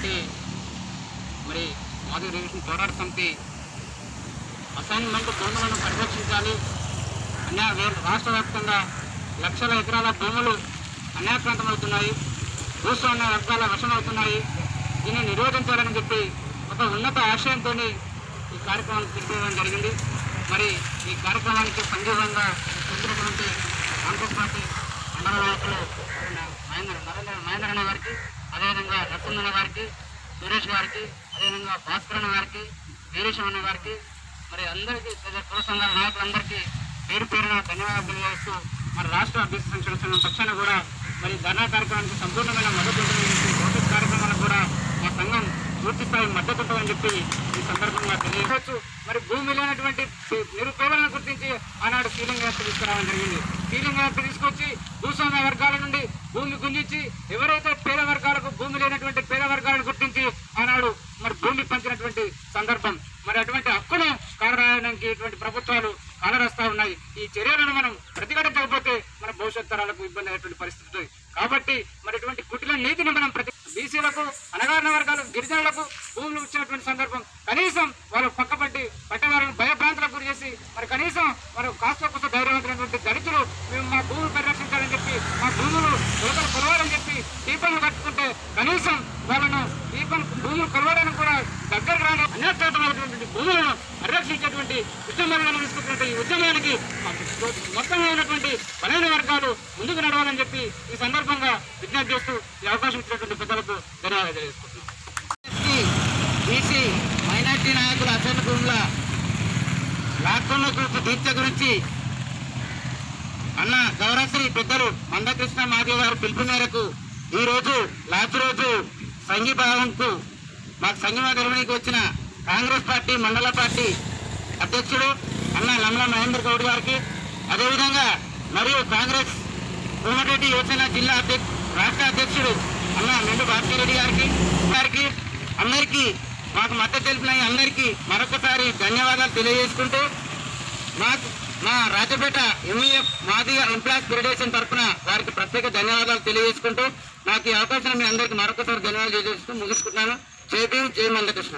కాబట్టి మరి మాధవ రిజర్వేషన్ పోరాట సమితి. అసైన్మెంట్ భూములను పరిరక్షించాలి. అన్యా రాష్ట్ర వ్యాప్తంగా లక్షల ఎకరాల భూములు అన్యాక్రాంతమవుతున్నాయి భూస్వామ్య వర్గాల వశమవుతున్నాయి దీన్ని నిరోధించాలని చెప్పి ఒక ఉన్నత ఆశయంతో ఈ కార్యక్రమానికి పిలిపించడం జరిగింది. మరి ఈ కార్యక్రమానికి సంఘీవంగా వచ్చినటువంటి కాంగ్రెస్ పార్టీ మండల నాయకులు మహేంద్ర నరేంద్ర మహేంద్ర గారికి అదేవిధంగా నరసింహన్న గారికి సురేష్ గారికి అదేవిధంగా భాస్కర్ అన్న గారికి వీరేశం గారికి మరి అందరికీ కుల సంఘాల నాయకులందరికీ పేరు పేరున ధన్యవాదాలు తెలియజేస్తూ మరి రాష్ట్ర అభ్యర్థి సంక్షేమ పక్షాన కూడా మరి ధర్నా కార్యక్రమానికి సంపూర్ణమైన మద్దతు ఉంటుందని భవిష్యత్ కార్యక్రమాలకు కూడా మా సంఘం పూర్తి స్థాయి మద్దతు ఉంటుందని చెప్పి ఈ సందర్భంగా తెలియవచ్చు మరి భూమి లేనటువంటి నిరుపేదలను గుర్తించి ఆనాడు సీలింగ్ వ్యవస్థ తీసుకురావడం జరిగింది. సీలింగ్ వ్యవస్థ తీసుకొచ్చి భూస్వామ్య వర్గాల నుండి భూమి గుంజించి ఎవరైతే పేద వర్గాలకు భూమి లేనటువంటి పేద వర్గాలను గుర్తించి ఆనాడు మరి భూమి పంచినటువంటి సందర్భం. మరి అటువంటి హక్కును కాలరాయడానికి ఇటువంటి ప్రభుత్వాలు కాలరాస్తా ఉన్నాయి. ఈ చర్యలను మనం ప్రతిఘటించకపోతే మన భవిష్యత్ తరాలకు ఇబ్బంది అయ్యేటువంటి పరిస్థితి కాబట్టి మరి ఇటువంటి కుటిల నీతిని మనం ప్రతి బీసీలకు అనగారిన వర్గాలకు గిరిజనులకు భూములు ఇచ్చినటువంటి సందర్భం కనీసం వాళ్ళు పక్కపట్టి పట్టవారిని భయభ్రాంతులకు గురి చేసి మరి కనీసం మరి కాస్త కొత్త ధైర్యవంతమైనటువంటి దళితులు మేము మా భూములు యువతను లోకలు కొలవాలని చెప్పి దీపాలు కట్టుకుంటే కనీసం వాళ్ళను దీపం భూములు కొలవడానికి కూడా దగ్గరకు రాని అన్యాక్రాంతమైనటువంటి భూములను పరిరక్షించేటువంటి ఉద్యమాలను తీసుకుంటున్న ఈ ఉద్యమానికి మొత్తమైనటువంటి ఉన్నటువంటి బలైన వర్గాలు ముందుకు నడవాలని చెప్పి ఈ సందర్భంగా విజ్ఞప్తి చేస్తూ ఈ అవకాశం ఇచ్చినటువంటి పెద్దలకు ధన్యవాదాలు తెలియజేసుకుంటున్నాను బీసీ మైనార్టీ నాయకుల అసెంబ్లీ భూముల లాక్డౌన్ గురించి దీక్ష గురించి అన్న గౌరవశ్రీ పెద్దలు మందకృష్ణ మాధవ్ గారు పిలుపు మేరకు ఈ రోజు లాస్ట్ రోజు సంఘీభావంకు మాకు సంఘీమ నిర్వహణకి వచ్చిన కాంగ్రెస్ పార్టీ మండల పార్టీ అధ్యక్షుడు అన్న నమ్మల మహేందర్ గౌడ్ గారికి అదేవిధంగా మరియు కాంగ్రెస్ కోమటిరెడ్డి యువసేన జిల్లా అధ్యక్ష రాష్ట్ర అధ్యక్షుడు అన్న మెండు భాస్కర్ గారికి గారికి అందరికీ మాకు మద్దతు తెలిపిన అందరికీ మరొకసారి ధన్యవాదాలు తెలియజేసుకుంటూ మాకు మా Rajapeta MEF Madiga employees federation తరఫున వారికి ప్రత్యేక ధన్యవాదాలు తెలియజేసుకుంటూ నాకు ఈ అవకాశం మీ అందరికీ మరొకసారి ధన్యవాదాలు తెలియజేస్తూ ముగిస్తున్నాను జై భీమ్ జై మందకృష్ణ